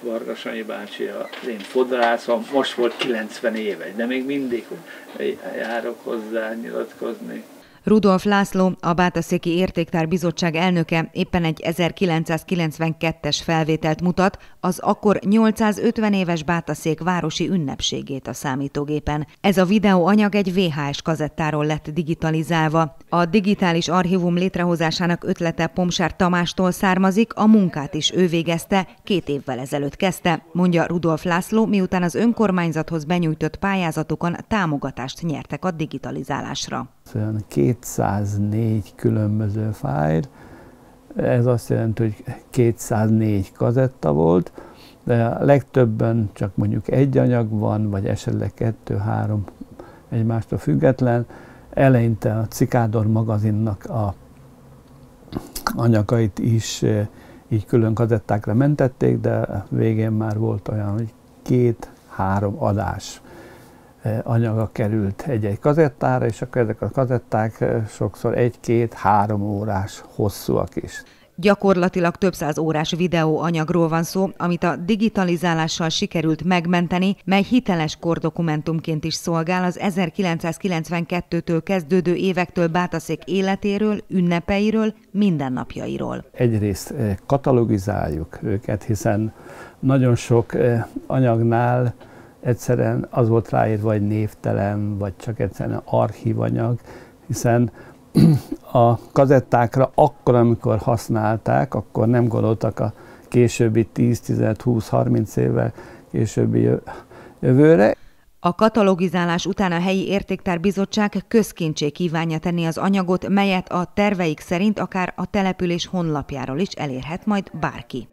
Vargasanyi bácsi, az én fodrászom, most volt 90 éves, de még mindig járok hozzá nyilatkozni. Rudolf László, a Bátaszéki Értéktár Bizottság elnöke éppen egy 1992-es felvételt mutat, az akkor 850 éves Bátaszék városi ünnepségét a számítógépen. Ez a videóanyag egy VHS kazettáról lett digitalizálva. A digitális archívum létrehozásának ötlete Pomsár Tamástól származik, a munkát is ő végezte, két évvel ezelőtt kezdte, mondja Rudolf László, miután az önkormányzathoz benyújtott pályázatokon támogatást nyertek a digitalizálásra. 204 különböző fájl, ez azt jelenti, hogy 204 kazetta volt, de a legtöbben csak mondjuk egy anyag van, vagy esetleg kettő-három egymástól független. Eleinte a Cikádor magazinnak a anyagait is eh, így külön kazettákra mentették, de végén már volt olyan, hogy két-három adás anyaga került egy-egy kazettára, és akkor ezek a kazetták eh, sokszor egy-két-három órás hosszúak is. Gyakorlatilag több száz órás videóanyagról van szó, amit a digitalizálással sikerült megmenteni, mely hiteles kordokumentumként is szolgál az 1992-től kezdődő évektől Bátaszék életéről, ünnepeiről, mindennapjairól. Egyrészt eh, katalogizáljuk őket, hiszen nagyon sok anyagnál egyszerűen az volt ráírva, vagy névtelen, vagy csak egyszerűen archívanyag, hiszen a kazettákra akkor, amikor használták, akkor nem gondoltak a későbbi 10-10-20-30 évvel későbbi jövőre. A katalogizálás után a helyi értéktárbizottság közkincsé kívánja tenni az anyagot, melyet a terveik szerint akár a település honlapjáról is elérhet majd bárki.